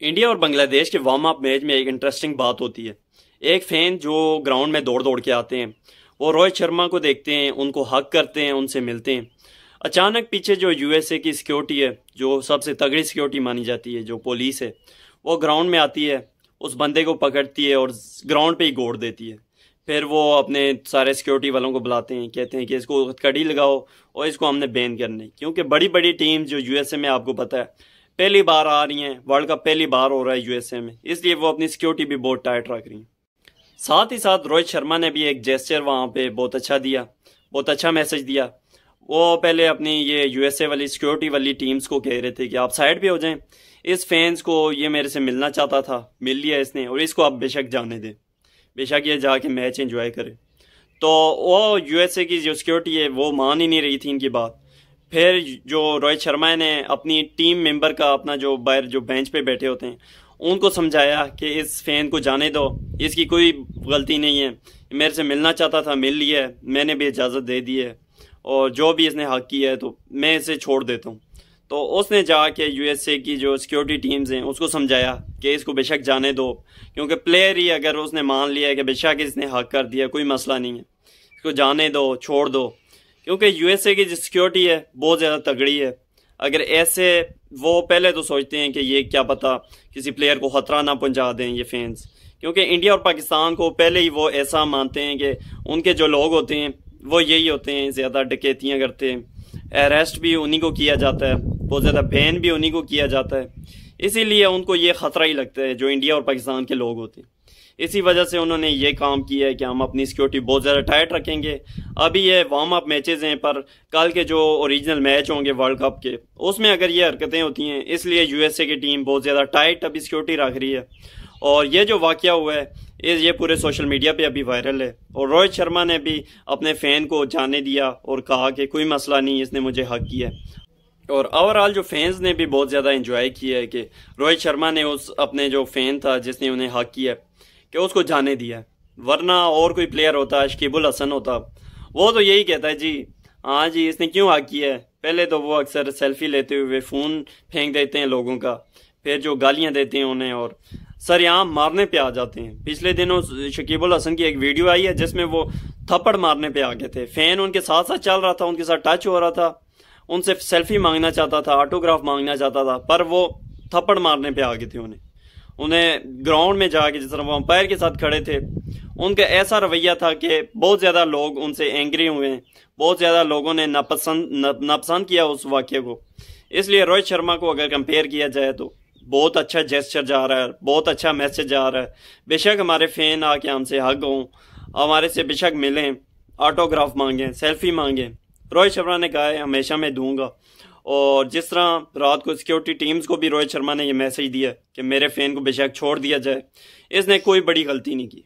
India اور بنگلہ دیش کے وارم اپ میچ میں ایک انٹرسٹنگ بات ہوتی ہے۔ ایک فین جو گراؤنڈ میں دوڑ دوڑ کے آتے ہیں، وہ روہت شرما کو دیکھتے ہیں، ان کو حق کرتے ہیں، ان سے ملتے ہیں۔ اچانک پیچھے جو یو ایس اے کی سیکیورٹی ہے، جو سب سے تگڑی سیکیورٹی مانی جاتی ہے، جو پولیس ہے، وہ گراؤنڈ میں آتی ہے، اس بندے کو پکڑتی ہے اور گراؤنڈ پہ ہی گوڑ دیتی ہے۔ پھر وہ اپنے سارے سیکیورٹی والوں کو بلاتے ہیں، کہتے ہیں کہ اس کو کڑی لگاؤ اور اس کو ہم نے بین کرنے۔ کیونکہ بڑی بڑی ٹیم جو یو ایس اے میں آپ کو پتہ ہے پہلی بار آ رہی ہیں، ورلڈ کپ پہلی بار ہو رہا ہے یو ایس اے میں۔ اس لیے وہ اپنی سیکیورٹی بھی بہت ٹائٹ رکھ رہی ہیں۔ ساتھ ہی ساتھ روہت شرما نے بھی ایک جیسچر وہاں پہ بہت اچھا دیا، بہت اچھا میسج دیا۔ وہ پہلے اپنی یہ یو ایس اے والی سیکیورٹی والی ٹیمز کو کہہ رہے تھے کہ آپ سائڈ پہ ہو جائیں۔ اس فینس کو یہ میرے سے ملنا چاہتا تھا، مل لیا اس نے اور اس کو آپ بے شک جانے دیں۔ بے شک یہ جا کے میچ انجوائے کرے۔ تو وہ یو ایس اے کی جو سیکیورٹی ہے، وہ مان ہی نہیں رہی تھی ان کی بات۔ پھر جو روہت شرما نے اپنی ٹیم ممبر کا اپنا جو باہر جو بینچ پہ بیٹھے ہوتے ہیں، ان کو سمجھایا کہ اس فین کو جانے دو، اس کی کوئی غلطی نہیں ہے۔ میرے سے ملنا چاہتا تھا، مل لیا ہے میں نے بھی اجازت دے دی ہے۔ اور جو بھی اس نے حق کیا ہے تو میں اسے چھوڑ دیتا ہوں۔ تو اس نے جا کے یو ایس اے کی جو سیکیورٹی ٹیمز ہیں، اس کو سمجھایا کہ اس کو بے شک جانے دو۔ کیونکہ پلیئر ہی اگر اس نے مان لیا ہے کہ بے شک اس نے حق کر دیا، کوئی مسئلہ نہیں ہے۔ اس کو جانے دو، چھوڑ دو۔ کیونکہ یو ایس اے کی جو سیکیورٹی ہے، بہت زیادہ تگڑی ہے۔ اگر ایسے وہ پہلے تو سوچتے ہیں کہ یہ کیا پتا کسی پلیئر کو خطرہ نہ پہنچا دیں یہ فینس کیونکہ انڈیا اور پاکستان کو پہلے ہی وہ ایسا مانتے ہیں کہ ان کے جو لوگ ہوتے ہیں، وہ یہی ہوتے ہیں، زیادہ ڈکیتیاں کرتے ہیں۔ اریسٹ بھی انہی کو کیا جاتا ہے، بہت زیادہ بین بھی انہی کو کیا جاتا ہے۔ اسی لیے ان کو یہ خطرہ ہی لگتا ہے جو انڈیا اور پاکستان کے لوگ ہوتے ہیں۔ اسی وجہ سے انہوں نے یہ کام کیا ہے کہ ہم اپنی سیکیورٹی بہت زیادہ ٹائٹ رکھیں گے۔ ابھی یہ وارم اپ میچز ہیں، پر کل کے جو اوریجنل میچ ہوں گے ورلڈ کپ کے، اس میں اگر یہ حرکتیں ہوتی ہیں، اس لیے یو ایس اے کی ٹیم بہت زیادہ ٹائٹ ابھی سیکیورٹی رکھ رہی ہے۔ اور یہ جو واقعہ ہوا ہے یہ پورے سوشل میڈیا پہ ابھی وائرل ہے۔ اور روہت شرما نے بھی اپنے فین کو جانے دیا اور کہا کہ کوئی مسئلہ نہیں، اس نے مجھے حق کیا اور اوور آل جو فینز نے بھی بہت زیادہ انجوائے کیا ہے کہ روہت شرما نے اس اپنے جو فین تھا، جس نے انہیں حق کیا کہ اس کو جانے دیا ورنہ اور کوئی پلیئر ہوتا، شکیب الحسن ہوتا۔ وہ تو یہی کہتا ہے جی ہاں جی اس نے کیوں حق کیا ہے؟ پہلے تو وہ اکثر سیلفی لیتے ہوئے فون پھینک دیتے ہیں لوگوں کا، پھر جو گالیاں دیتے ہیں انہیں اور سر یہاں مارنے پہ آ جاتے ہیں۔ پچھلے دنوں شکیب الحسن کی ایک ویڈیو آئی ہے، جس میں وہ تھپڑ مارنے پہ آ گئے تھے۔ فین ان کے ساتھ ساتھ چل رہا تھا، ان کے ساتھ ٹچ ہو رہا تھا۔ ان سے سیلفی مانگنا چاہتا تھا آٹوگراف مانگنا چاہتا تھا، پر وہ تھپڑ مارنے پہ آ گئے تھے انہیں۔ انہیں گراؤنڈ میں جا کے جس طرح وہ امپائر کے ساتھ کھڑے تھے، ان کا ایسا رویہ تھا کہ بہت زیادہ لوگ ان سے اینگری ہوئے ہیں۔ بہت زیادہ لوگوں نے ناپسند ناپسند کیا اس واقعے کو۔ اس لیے روہت شرما کو اگر کمپیئر کیا جائے تو بہت اچھا جیسچر جا رہا ہے، بہت اچھا میسج جا رہا ہے۔ بے شک ہمارے فین آ کے ہم سے حق ہوں، ہمارے سے بے شک ملیں آٹوگراف مانگیں سیلفی مانگیں۔ روہت شرما نے کہا ہے، ہمیشہ میں دوں گا۔ اور جس طرح رات کو سیکیورٹی ٹیمز کو بھی روہت شرما نے یہ میسج دیا کہ میرے فین کو بے شک چھوڑ دیا جائے، اس نے کوئی بڑی غلطی نہیں کی۔